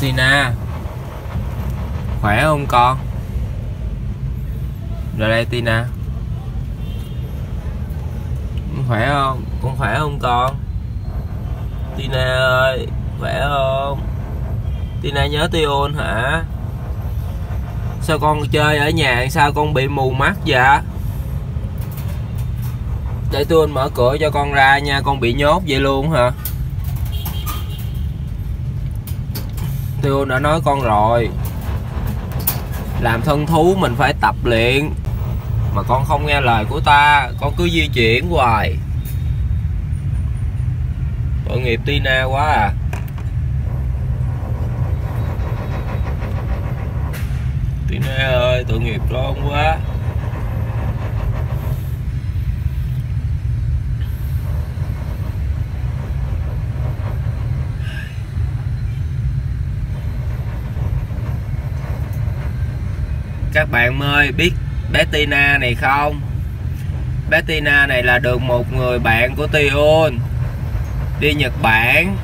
Tina Khỏe không con? Rồi đây, Tina. Khỏe không? Con khỏe không con? Tina ơi, Khỏe không? Tina nhớ Tion hả? Sao con chơi ở nhà Sao con bị mù mắt vậy? Để tôi mở cửa cho con ra nha, Con bị nhốt vậy luôn hả? Tiêu đã nói con rồi. Làm thân thú mình phải tập luyện. Mà con không nghe lời của ta, Con cứ di chuyển hoài. Tội nghiệp Tina quá à. Tina ơi, tội nghiệp con quá. Các bạn ơi biết bé Tina này không? Bé Tina này là được một người bạn của Tion đi Nhật Bản.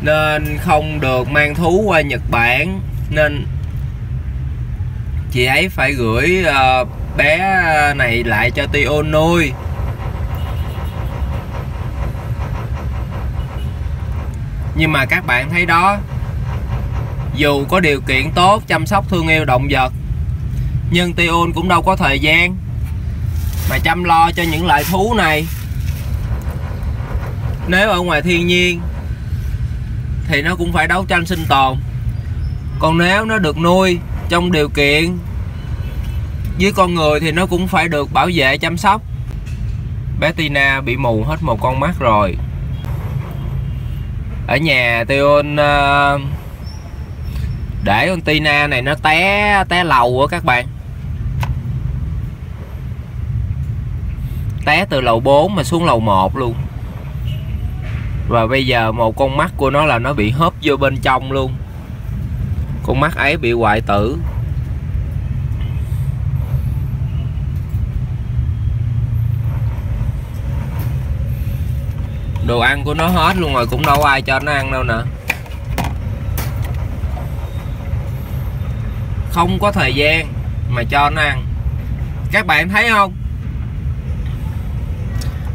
Nên không được mang thú qua Nhật Bản. Nên chị ấy phải gửi uh, bé này lại cho Tion nuôi. Nhưng mà các bạn thấy đó dù có điều kiện tốt chăm sóc thương yêu động vật nhưng Tion cũng đâu có thời gian mà chăm lo cho những loại thú này. Nếu ở ngoài thiên nhiên thì nó cũng phải đấu tranh sinh tồn. Còn nếu nó được nuôi trong điều kiện với con người thì nó cũng phải được bảo vệ chăm sóc. Bé Tina bị mù hết một con mắt rồi. Ở nhà Tion uh, ờ, để con Tina này nó té té lầu á các bạn. Té từ lầu 4 mà xuống lầu 1 luôn. Và bây giờ một con mắt của nó là nó bị hớp vô bên trong luôn. Con mắt ấy bị hoại tử. Đồ ăn của nó hết luôn rồi, cũng đâu ai cho nó ăn đâu nè. Không có thời gian mà cho nó ăn. Các bạn thấy không?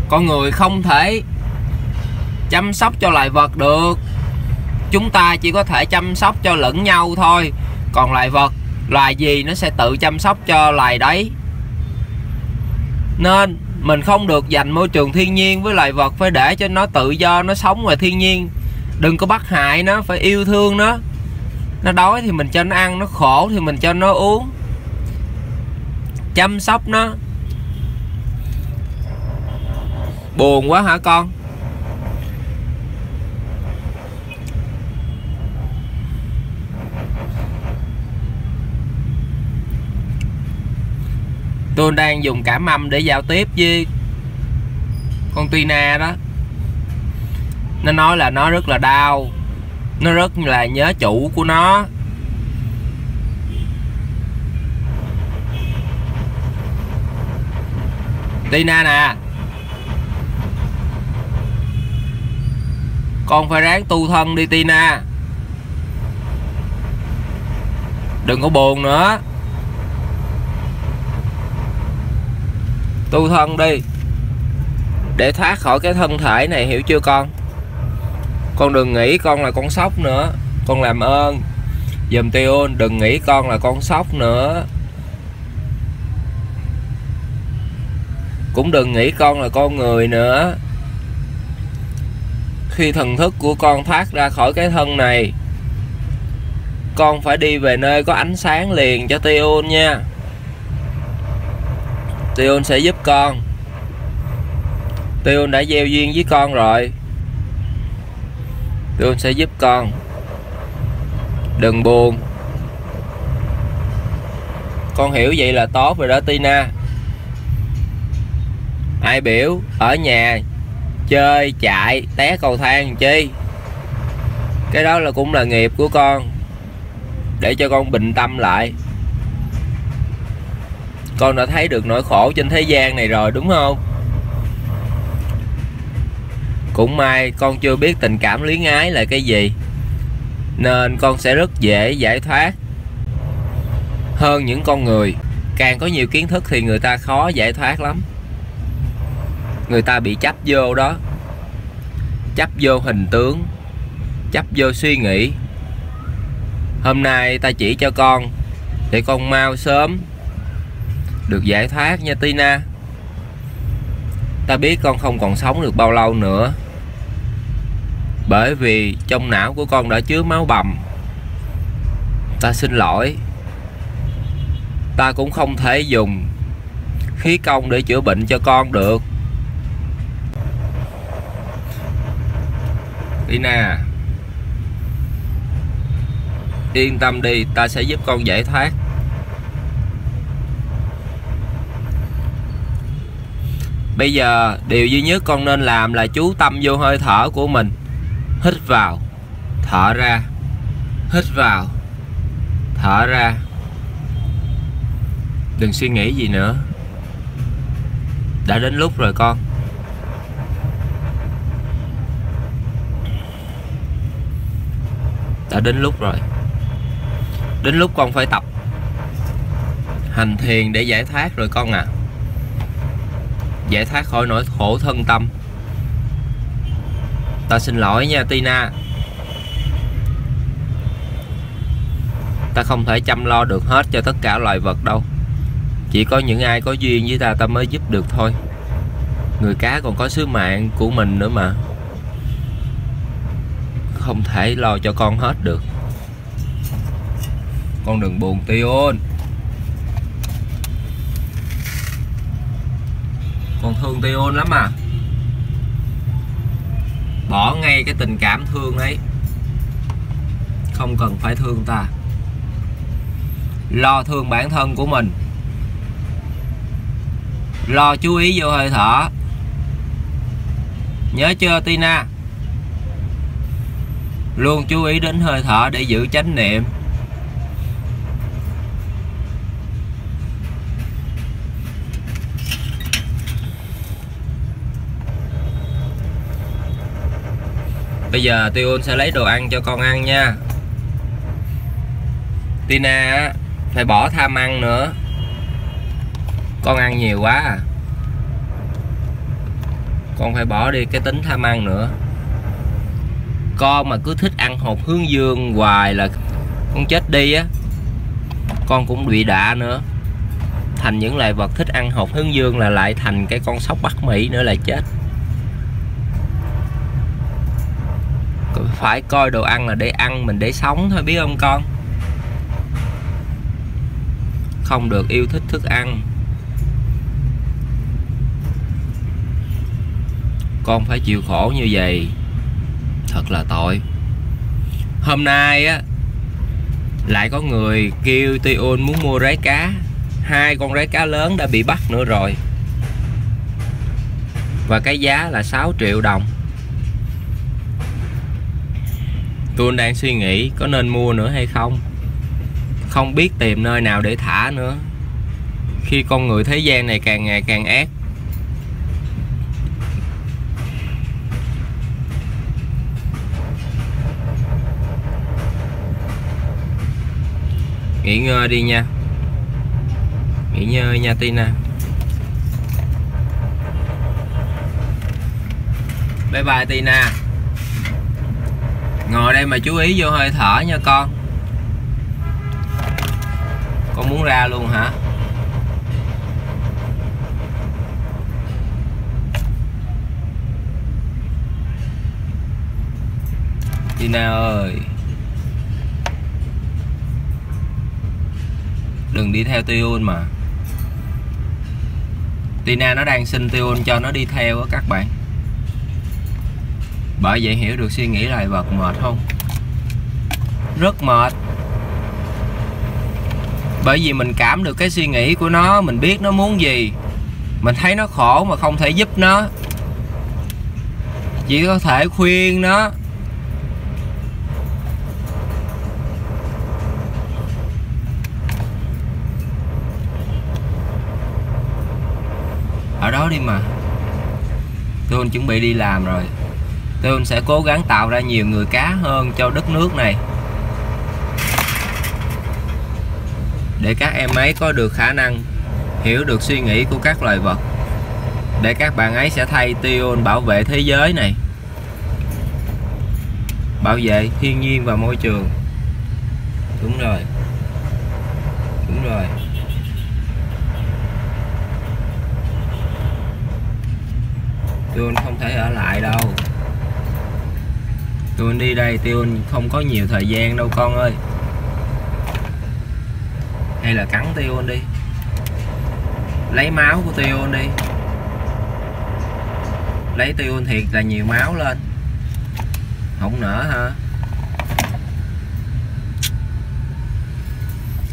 Con người không thể chăm sóc cho loài vật được. Chúng ta chỉ có thể chăm sóc cho lẫn nhau thôi. Còn loài vật, loài gì nó sẽ tự chăm sóc cho loài đấy. Nên, mình không được dành môi trường thiên nhiên với loài vật phải để cho nó tự do, nó sống ngoài thiên nhiên. Đừng có bắt hại nó, phải yêu thương nó nó đói thì mình cho nó ăn, nó khổ thì mình cho nó uống. Chăm sóc nó. Buồn quá hả con? Tôi đang dùng cảm mâm để giao tiếp với con Tina đó. Nó nói là nó rất là đau nó rất là nhớ chủ của nó. Tina nè. Con phải ráng tu thân đi, Tina. Đừng có buồn nữa. Tu thân đi. Để thoát khỏi cái thân thể này, hiểu chưa con? Con đừng nghĩ con là con sóc nữa. Con làm ơn. Dùm Tion đừng nghĩ con là con sóc nữa. Cũng đừng nghĩ con là con người nữa. Khi thần thức của con thoát ra khỏi cái thân này, con phải đi về nơi có ánh sáng liền cho Tion nha. Tion sẽ giúp con. Tion đã gieo duyên với con rồi tôi sẽ giúp con. Đừng buồn. Con hiểu vậy là tốt rồi đó, Tina. Ai biểu, ở nhà, chơi, chạy, té cầu thang chi? Cái đó là cũng là nghiệp của con. Để cho con bình tâm lại. Con đã thấy được nỗi khổ trên thế gian này rồi, đúng không? Cũng may con chưa biết tình cảm luyến ái là cái gì, nên con sẽ rất dễ giải thoát hơn những con người. Càng có nhiều kiến thức thì người ta khó giải thoát lắm. Người ta bị chấp vô đó, chấp vô hình tướng, chấp vô suy nghĩ. Hôm nay ta chỉ cho con, để con mau sớm được giải thoát nha Tina. Ta biết con không còn sống được bao lâu nữa bởi vì trong não của con đã chứa máu bầm. Ta xin lỗi. Ta cũng không thể dùng khí công để chữa bệnh cho con được. Tina Yên tâm đi, Ta sẽ giúp con giải thoát. Bây giờ, điều duy nhất con nên làm là chú tâm vô hơi thở của mình. Hít vào. Thở ra. Hít vào. Thở ra. Đừng suy nghĩ gì nữa. Đã đến lúc rồi con. Đã đến lúc rồi. Đến lúc con phải tập. Hành thiền để giải thoát rồi con à giải thoát khỏi nỗi khổ thân tâm ta xin lỗi nha, Tina. Ta không thể chăm lo được hết cho tất cả loài vật đâu. Chỉ có những ai có duyên với ta ta mới giúp được thôi. Người cá còn có sứ mạng của mình nữa mà. Không thể lo cho con hết được. Con đừng buồn, Tion. Con thương Tion lắm à bỏ ngay cái tình cảm thương ấy. Không cần phải thương ta. Lo thương bản thân của mình. Lo chú ý vô hơi thở. Nhớ chưa, Tina? Luôn chú ý đến hơi thở để giữ chánh niệm. Bây giờ Tion sẽ lấy đồ ăn cho con ăn nha. Tina phải bỏ tham ăn nữa. Con ăn nhiều quá à. Con phải bỏ đi cái tính tham ăn nữa. Con mà cứ thích ăn hột hướng dương hoài là con chết đi á. Con cũng bị đạ nữa. Thành những loài vật thích ăn hột hướng dương là lại thành cái con sóc Bắc Mỹ nữa là chết. Phải coi đồ ăn là để ăn, mình để sống thôi, biết không con? Không được yêu thích thức ăn. Con phải chịu khổ như vậy. Thật là tội. Hôm nay á, lại có người kêu Tion muốn mua rái cá. Hai con rái cá lớn đã bị bắt nữa rồi. Và cái giá là 6 triệu đồng. Tôi đang suy nghĩ có nên mua nữa hay không. Không biết tìm nơi nào để thả nữa. Khi con người thế gian này càng ngày càng ác. Nghỉ ngơi đi nha. Nghỉ ngơi nha, Tina. Bye bye, Tina ngồi đây mà chú ý vô hơi thở nha con. Con muốn ra luôn hả? Tina ơi. Đừng đi theo Tion mà. Tina nó đang xin Tion cho nó đi theo á các bạn bởi vậy hiểu được suy nghĩ loài vật mệt không? Rất mệt. Bởi vì mình cảm được cái suy nghĩ của nó, mình biết nó muốn gì. Mình thấy nó khổ mà không thể giúp nó. Chỉ có thể khuyên nó. Ở đó đi mà. Tôi chuẩn bị đi làm rồi tôi sẽ cố gắng tạo ra nhiều người cá hơn cho đất nước này. Để các em ấy có được khả năng hiểu được suy nghĩ của các loài vật, để các bạn ấy sẽ thay Tion bảo vệ thế giới này. Bảo vệ thiên nhiên và môi trường. Đúng rồi. Đúng rồi. Tion không thể ở lại đâu. Tôi đi đây tôi không có nhiều thời gian đâu con ơi. Hay là cắn tiêu đi. Lấy máu của tiêu đi. Lấy tiêu thiệt là nhiều máu lên. Không nở hả?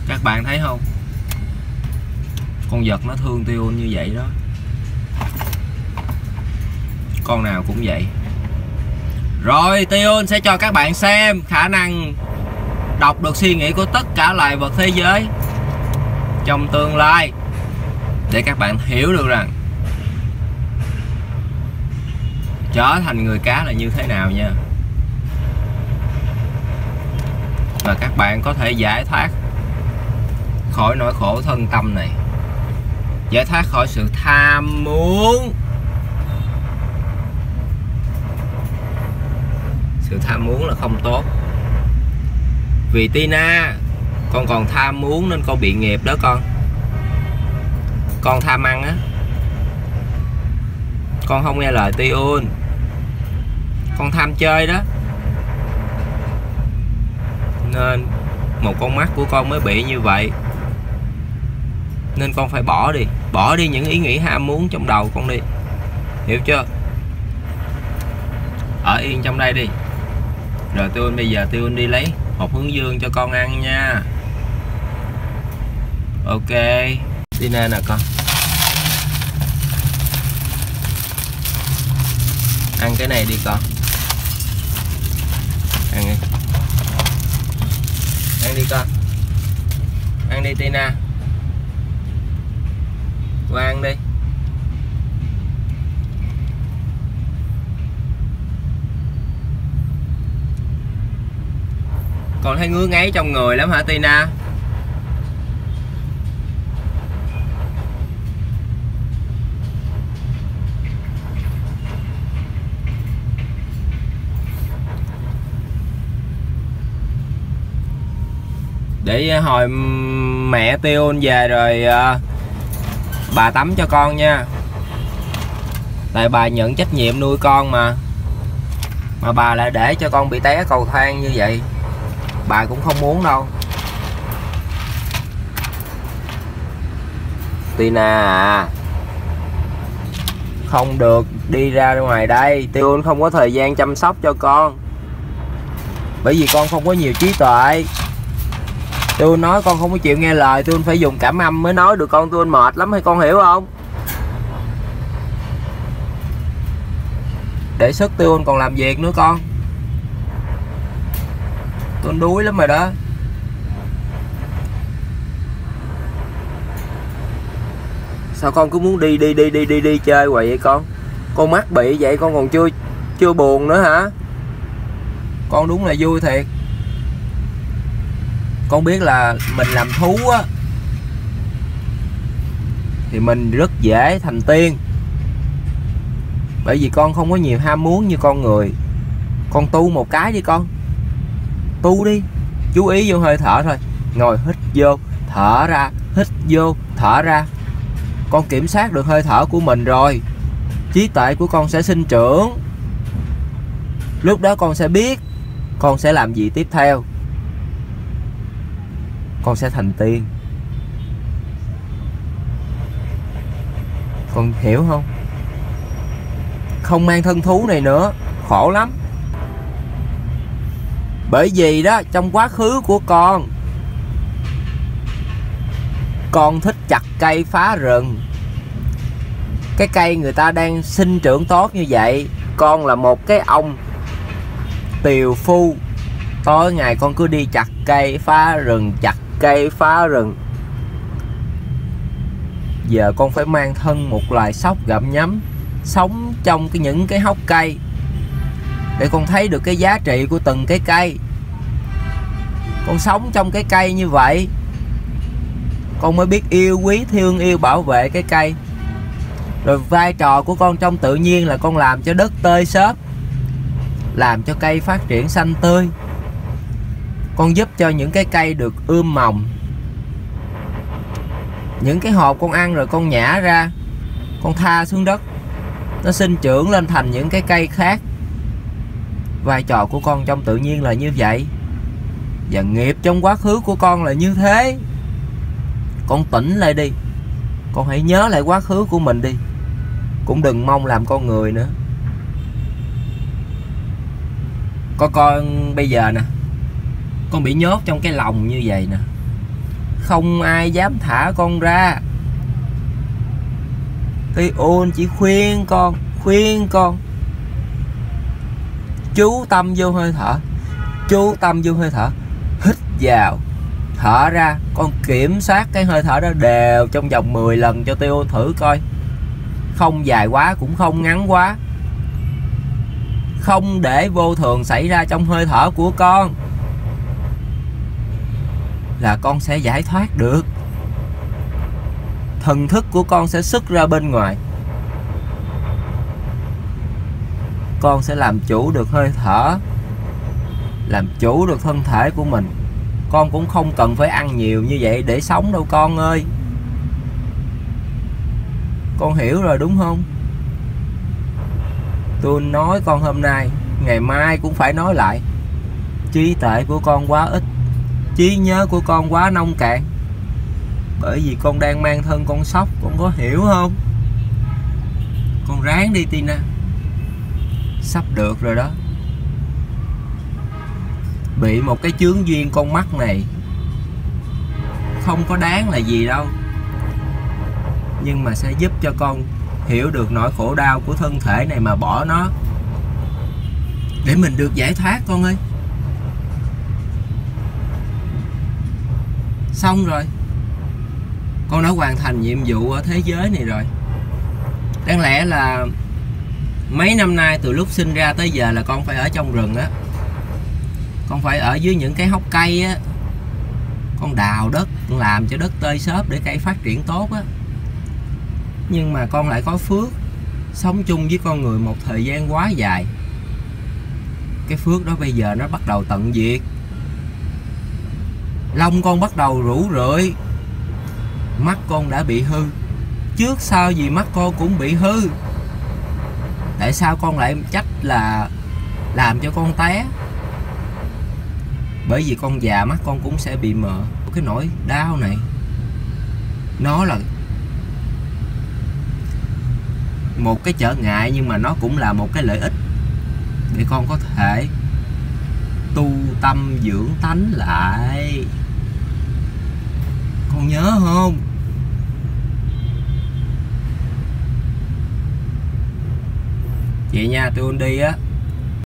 Các bạn thấy không? Con vật nó thương tiêu như vậy đó. Con nào cũng vậy rồi Tion sẽ cho các bạn xem khả năng đọc được suy nghĩ của tất cả loài vật thế giới trong tương lai để các bạn hiểu được rằng trở thành người cá là như thế nào nha. Và các bạn có thể giải thoát khỏi nỗi khổ thân tâm này, giải thoát khỏi sự tham muốn sự tham muốn là không tốt. Vì Tina, con còn tham muốn nên con bị nghiệp đó con. Con tham ăn á. Con không nghe lời Tiun. Con tham chơi đó. Nên một con mắt của con mới bị như vậy. Nên con phải bỏ đi. Bỏ đi những ý nghĩ ham muốn trong đầu con đi. Hiểu chưa? Ở yên trong đây đi rồi tôi bây giờ tôi đi lấy hộp hướng dương cho con ăn nha. Ok. Tina nè con. Ăn cái này đi con. Ăn đi. Ăn đi con. Ăn đi Tina. Qua ăn đi. Còn thấy ngứa ngáy trong người lắm hả Tina? Để ờ, hồi mẹ tiêu về rồi à, bà tắm cho con nha. Tại bà nhận trách nhiệm nuôi con mà. Mà bà lại để cho con bị té cầu thang như vậy bà cũng không muốn đâu. Tina à không được, đi ra ngoài đây. Tiêu không có thời gian chăm sóc cho con. Bởi vì con không có nhiều trí tuệ. Tôi nói con không có chịu nghe lời. Tôi phải dùng cảm âm mới nói được con. Tôi mệt lắm, hay con hiểu không? Để sức tôi còn làm việc nữa con con đuối lắm rồi đó. Sao con cứ muốn đi đi đi đi đi đi chơi hoài vậy con? Con mắt bị vậy, con còn chưa chưa buồn nữa hả? Con đúng là vui thiệt. Con biết là mình làm thú á, thì mình rất dễ thành tiên. Bởi vì con không có nhiều ham muốn như con người. Con tu một cái đi con tu đi. Chú ý vô hơi thở thôi. Ngồi hít vô, thở ra, hít vô, thở ra. Con kiểm soát được hơi thở của mình rồi. Trí tuệ của con sẽ sinh trưởng. Lúc đó con sẽ biết con sẽ làm gì tiếp theo. Con sẽ thành tiên. Con hiểu không? Không mang thân thú này nữa. Khổ lắm bởi vì đó, trong quá khứ của con con thích chặt cây phá rừng. Cái cây người ta đang sinh trưởng tốt như vậy, con là một cái ông tiều phu. Tối ngày con cứ đi chặt cây phá rừng, chặt cây phá rừng. Giờ con phải mang thân một loài sóc gặm nhấm, sống trong cái những cái hốc cây để con thấy được cái giá trị của từng cái cây. Con sống trong cái cây như vậy, con mới biết yêu quý, thương yêu, bảo vệ cái cây. Rồi vai trò của con trong tự nhiên là con làm cho đất tơi xốp, làm cho cây phát triển xanh tươi. Con giúp cho những cái cây được ươm mầm. Những cái hộp con ăn rồi con nhả ra, con tha xuống đất. Nó sinh trưởng lên thành những cái cây khác vai trò của con trong tự nhiên là như vậy. Và nghiệp trong quá khứ của con là như thế. Con tỉnh lại đi. Con hãy nhớ lại quá khứ của mình đi. Cũng đừng mong làm con người nữa. Có con bây giờ nè. Con bị nhốt trong cái lòng như vậy nè. Không ai dám thả con ra. Tuy ôn chỉ khuyên con khuyên con chú tâm vô hơi thở. Chú tâm vô hơi thở. Hít vào. Thở ra. Con kiểm soát cái hơi thở đó đều trong vòng 10 lần cho tiêu thử coi. Không dài quá, cũng không ngắn quá. Không để vô thường xảy ra trong hơi thở của con. Là con sẽ giải thoát được. Thần thức của con sẽ xuất ra bên ngoài. Con sẽ làm chủ được hơi thở, làm chủ được thân thể của mình. Con cũng không cần phải ăn nhiều như vậy để sống đâu con ơi. Con hiểu rồi đúng không? Tôi nói con hôm nay, ngày mai cũng phải nói lại. Trí tuệ của con quá ít, trí nhớ của con quá nông cạn. Bởi vì con đang mang thân con sóc, con có hiểu không? Con ráng đi Tina sắp được rồi đó. Bị một cái chướng duyên con mắt này, không có đáng là gì đâu. Nhưng mà sẽ giúp cho con hiểu được nỗi khổ đau của thân thể này mà bỏ nó. Để mình được giải thoát con ơi. Xong rồi. Con đã hoàn thành nhiệm vụ ở thế giới này rồi. Đáng lẽ là mấy năm nay từ lúc sinh ra tới giờ là con phải ở trong rừng á. Con phải ở dưới những cái hốc cây á. Con đào đất, con làm cho đất tơi xốp để cây phát triển tốt á. Nhưng mà con lại có phước, sống chung với con người một thời gian quá dài. Cái phước đó bây giờ nó bắt đầu tận diệt. Lông con bắt đầu rủ rượi, mắt con đã bị hư. Trước sau gì mắt con cũng bị hư tại sao con lại trách là làm cho con té? Bởi vì con già mắt con cũng sẽ bị mờ. Cái nỗi đau này, nó là một cái trở ngại nhưng mà nó cũng là một cái lợi ích để con có thể tu tâm dưỡng tánh lại. Con nhớ không? Vậy nha tôi đi á.